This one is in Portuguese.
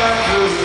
Santos.